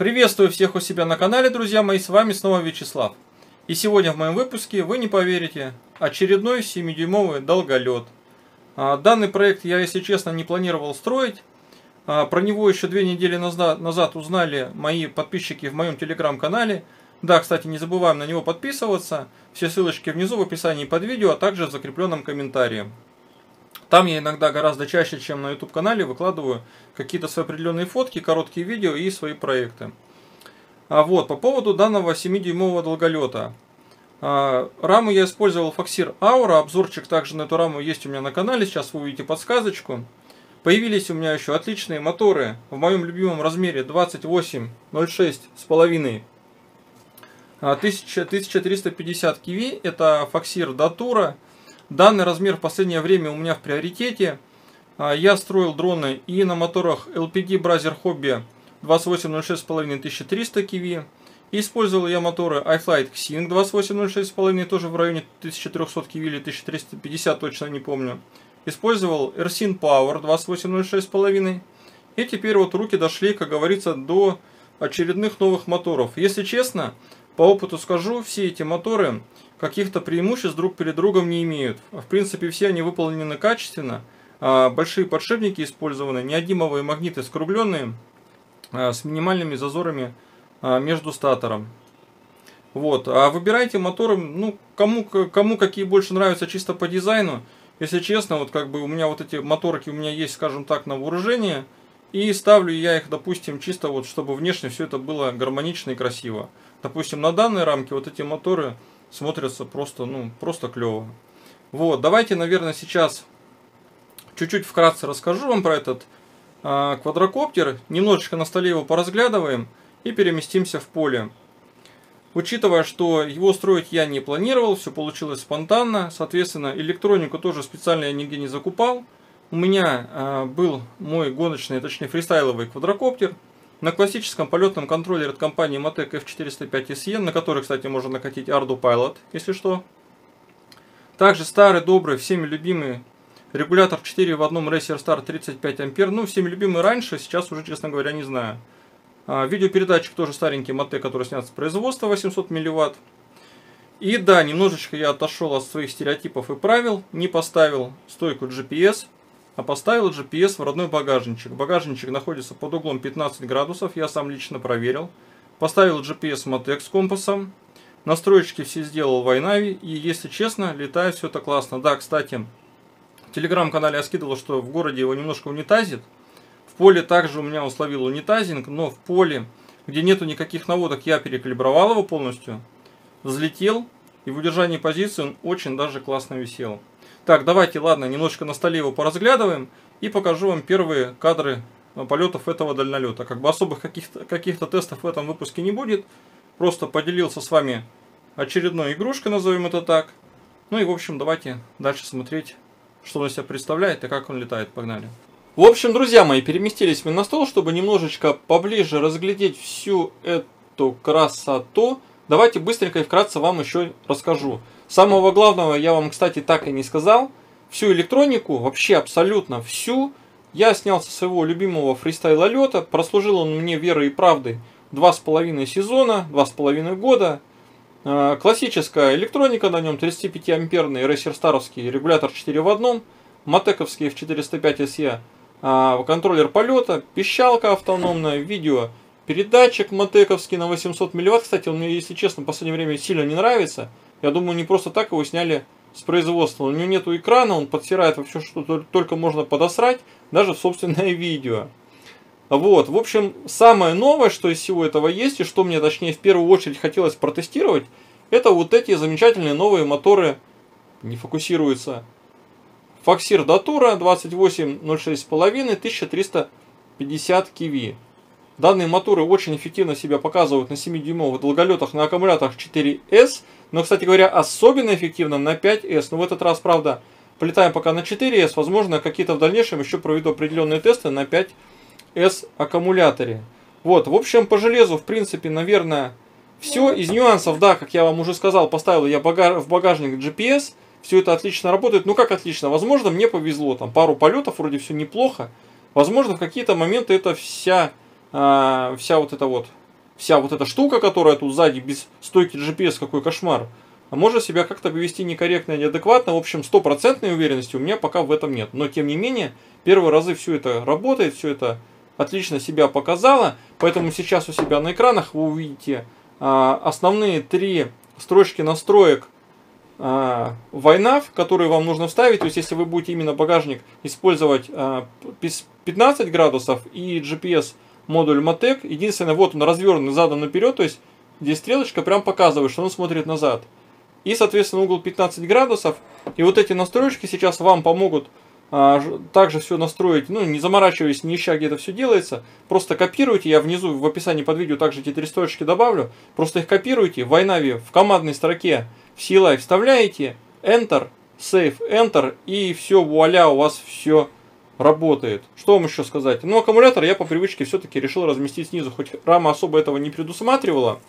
Приветствую всех у себя на канале, друзья мои, с вами снова Вячеслав. И сегодня в моем выпуске, вы не поверите, очередной 7-дюймовый долголет. А, данный проект я, если честно, не планировал строить. А, про него еще две недели назад узнали мои подписчики в моем телеграм-канале. Да, кстати, не забываем на него подписываться. Все ссылочки внизу в описании под видео, а также в закрепленном комментарии. Там я иногда гораздо чаще, чем на YouTube канале, выкладываю какие-то свои определенные фотки, короткие видео и свои проекты. А вот, по поводу данного 7-дюймового долголета. А, раму я использовал Foxir Aura, обзорчик также на эту раму есть у меня на канале, сейчас вы увидите подсказочку. Появились у меня еще отличные моторы в моем любимом размере 28.06 с половиной 1350 кV, это Foxir Datura Данный размер в последнее время у меня в приоритете. А, я строил дроны и на моторах LPD Brother Hobby 2806,5 кв. И использовал я моторы iFlight Xing 2806,5 тоже в районе 1300 кв или 1350 точно не помню. Использовал Ersin Power 2806,5. И теперь вот руки дошли, как говорится, до очередных новых моторов. Если честно, по опыту скажу, все эти моторы каких-то преимуществ друг перед другом не имеют. В принципе, все они выполнены качественно. А, большие подшипники использованы, неодимовые магниты скругленные, а, с минимальными зазорами а, между статором. Вот. А выбирайте моторы, ну, кому, кому какие больше нравятся чисто по дизайну. Если честно, вот как бы у меня вот эти моторки у меня есть, скажем так, на вооружение. И ставлю я их, допустим, чисто вот, чтобы внешне все это было гармонично и красиво. Допустим, на данной рамке вот эти моторы смотрятся просто, ну, просто клево. Вот, давайте, наверное, сейчас чуть-чуть вкратце расскажу вам про этот э, квадрокоптер. Немножечко на столе его поразглядываем и переместимся в поле. Учитывая, что его строить я не планировал, все получилось спонтанно, соответственно, электронику тоже специально я нигде не закупал. У меня э, был мой гоночный, точнее фристайловый квадрокоптер – на классическом полетном контроллере от компании Motec F405SE, на который, кстати, можно накатить Ardu Pilot, если что. Также старый, добрый, всеми любимый регулятор 4 в одном Racer Star 35 ампер. Ну, всеми любимый раньше, сейчас уже, честно говоря, не знаю. А, видеопередатчик тоже старенький Motec, который снят с производства 800 милливатт. И да, немножечко я отошел от своих стереотипов и правил, не поставил стойку GPS – а поставил GPS в родной багажничек. Багажничек находится под углом 15 градусов, я сам лично проверил. Поставил GPS Motec с компасом. Настроечки все сделал в iNavi, и если честно, летает все это классно. Да, кстати, в телеграм-канале я скидывал, что в городе его немножко унитазит. В поле также у меня он унитазинг, но в поле, где нету никаких наводок, я перекалибровал его полностью. Взлетел, и в удержании позиции он очень даже классно висел. Так, давайте, ладно, немножечко на столе его поразглядываем и покажу вам первые кадры полетов этого дальнолета. Как бы особых каких-то каких тестов в этом выпуске не будет. Просто поделился с вами очередной игрушкой, назовем это так. Ну и, в общем, давайте дальше смотреть, что он из себя представляет и как он летает. Погнали. В общем, друзья мои, переместились мы на стол, чтобы немножечко поближе разглядеть всю эту красоту. Давайте быстренько и вкратце вам еще расскажу. Самого главного я вам, кстати, так и не сказал. Всю электронику, вообще абсолютно всю, я снял со своего любимого фристайла лета. Прослужил он мне верой и правдой два с половиной сезона, два с половиной года. А, классическая электроника на нем, 35-амперный рейсерстаровский регулятор 4 в одном, Матековский F405 SE, контроллер полета, пищалка автономная, видео, передатчик Матековский на 800 мВт. Кстати, он мне, если честно, в последнее время сильно не нравится. Я думаю, не просто так его сняли с производства. У него нету экрана, он подсирает вообще, что только можно подосрать, даже в собственное видео. Вот, в общем, самое новое, что из всего этого есть, и что мне, точнее, в первую очередь хотелось протестировать, это вот эти замечательные новые моторы, не фокусируются. Foxir Datura 2806,5, 1350 кV. Данные моторы очень эффективно себя показывают на 7-дюймовых долголетах на аккумуляторах 4S, но, кстати говоря, особенно эффективно на 5S. Но в этот раз, правда, полетаем пока на 4S, возможно, какие-то в дальнейшем еще проведу определенные тесты на 5S аккумуляторе. Вот, в общем, по железу, в принципе, наверное, все. Из нюансов, да, как я вам уже сказал, поставил я в багажник GPS, все это отлично работает. Ну как отлично? Возможно, мне повезло, там пару полетов, вроде все неплохо. Возможно, в какие-то моменты это вся а, вся вот эта вот вся вот эта штука, которая тут сзади без стойки GPS, какой кошмар, а может себя как-то повести некорректно, неадекватно. В общем, стопроцентной уверенности у меня пока в этом нет. Но, тем не менее, первые разы все это работает, все это отлично себя показало. Поэтому сейчас у себя на экранах вы увидите а, основные три строчки настроек а, Вайнав, которые вам нужно вставить. То есть, если вы будете именно багажник использовать а, 15 градусов и GPS модуль Matec. Единственное, вот он развернут задом наперед, то есть здесь стрелочка прям показывает, что он смотрит назад. И, соответственно, угол 15 градусов. И вот эти настройки сейчас вам помогут а, также все настроить, ну, не заморачиваясь, не ища, где это все делается. Просто копируйте, я внизу в описании под видео также эти три строчки добавлю. Просто их копируйте в iNavi в командной строке в CLI вставляете, Enter, Save, Enter, и все, вуаля, у вас все работает. Что вам еще сказать? Ну, аккумулятор я по привычке все-таки решил разместить снизу, хоть рама особо этого не предусматривала.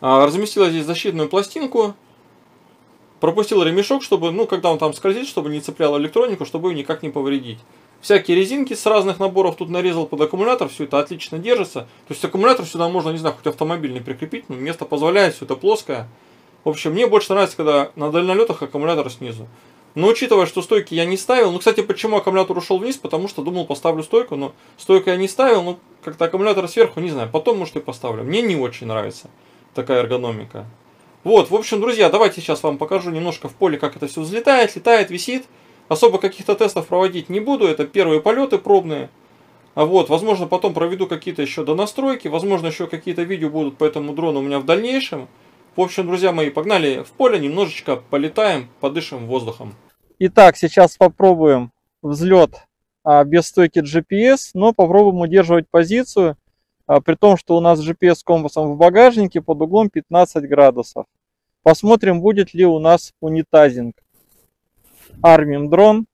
А, разместила здесь защитную пластинку, пропустил ремешок, чтобы, ну, когда он там скользит, чтобы не цеплял электронику, чтобы ее никак не повредить. Всякие резинки с разных наборов тут нарезал под аккумулятор, все это отлично держится. То есть аккумулятор сюда можно, не знаю, хоть автомобильный прикрепить, но место позволяет, все это плоское. В общем, мне больше нравится, когда на дальнолетах аккумулятор снизу. Но учитывая, что стойки я не ставил, ну, кстати, почему аккумулятор ушел вниз, потому что думал, поставлю стойку, но стойку я не ставил, ну, как-то аккумулятор сверху, не знаю, потом, может, и поставлю. Мне не очень нравится такая эргономика. Вот, в общем, друзья, давайте сейчас вам покажу немножко в поле, как это все взлетает, летает, висит. Особо каких-то тестов проводить не буду, это первые полеты пробные. А вот, возможно, потом проведу какие-то еще донастройки, возможно, еще какие-то видео будут по этому дрону у меня в дальнейшем. В общем, друзья мои, погнали в поле, немножечко полетаем, подышим воздухом. Итак, сейчас попробуем взлет а, без стойки GPS, но попробуем удерживать позицию, а, при том, что у нас GPS с компасом в багажнике под углом 15 градусов. Посмотрим, будет ли у нас унитазинг. Армим дрон.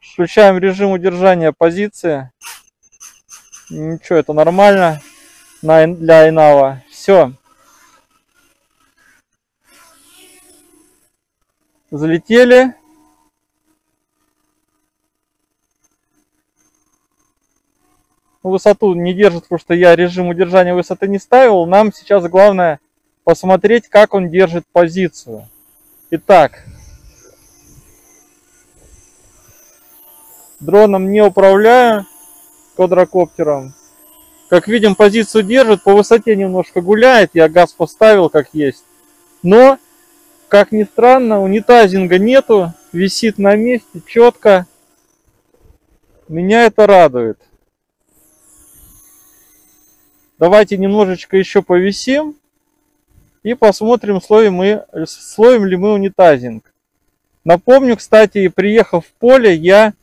Включаем режим удержания позиции. Ничего, это нормально для Инава. Все, Залетели. Высоту не держит, потому что я режим удержания высоты не ставил. Нам сейчас главное посмотреть, как он держит позицию. Итак, дроном не управляю, квадрокоптером. Как видим, позицию держит, по высоте немножко гуляет, я газ поставил как есть. Но как ни странно, унитазинга нету, висит на месте четко. Меня это радует. Давайте немножечко еще повисим и посмотрим, словим, мы, словим ли мы унитазинг. Напомню, кстати, приехав в поле, я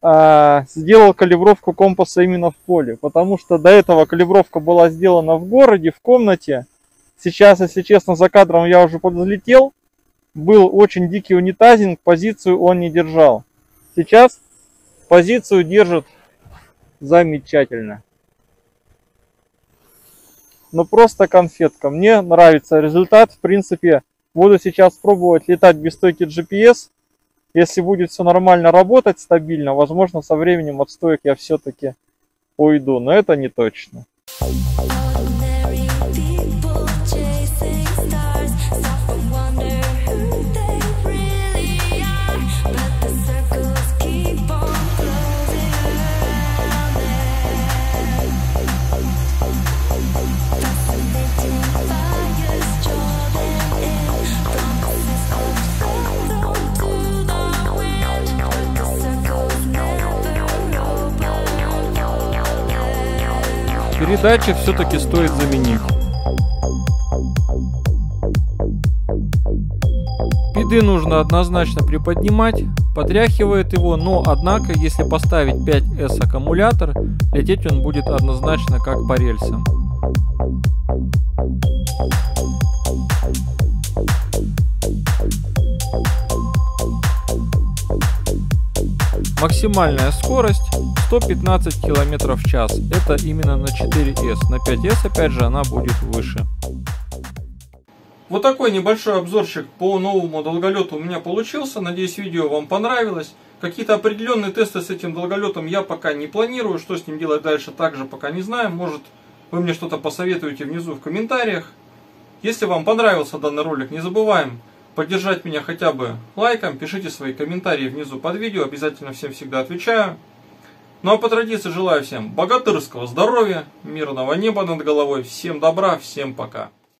а, сделал калибровку компаса именно в поле, потому что до этого калибровка была сделана в городе, в комнате. Сейчас, если честно, за кадром я уже подлетел. Был очень дикий унитазинг, позицию он не держал. Сейчас позицию держит замечательно. Ну просто конфетка. Мне нравится результат. В принципе, буду сейчас пробовать летать без стойки GPS. Если будет все нормально работать, стабильно, возможно, со временем от стоек я все-таки уйду. Но это не точно. Передачи все-таки стоит заменить. Пиды нужно однозначно приподнимать, потряхивает его, но однако, если поставить 5S аккумулятор, лететь он будет однозначно как по рельсам. Максимальная скорость 115 км в час. Это именно на 4S. На 5S опять же она будет выше. Вот такой небольшой обзорчик по новому долголету у меня получился. Надеюсь видео вам понравилось. Какие-то определенные тесты с этим долголетом я пока не планирую. Что с ним делать дальше, также пока не знаю. Может, вы мне что-то посоветуете внизу в комментариях. Если вам понравился данный ролик, не забываем поддержать меня хотя бы лайком. Пишите свои комментарии внизу под видео. Обязательно всем всегда отвечаю. Ну а по традиции желаю всем богатырского здоровья, мирного неба над головой. Всем добра, всем пока.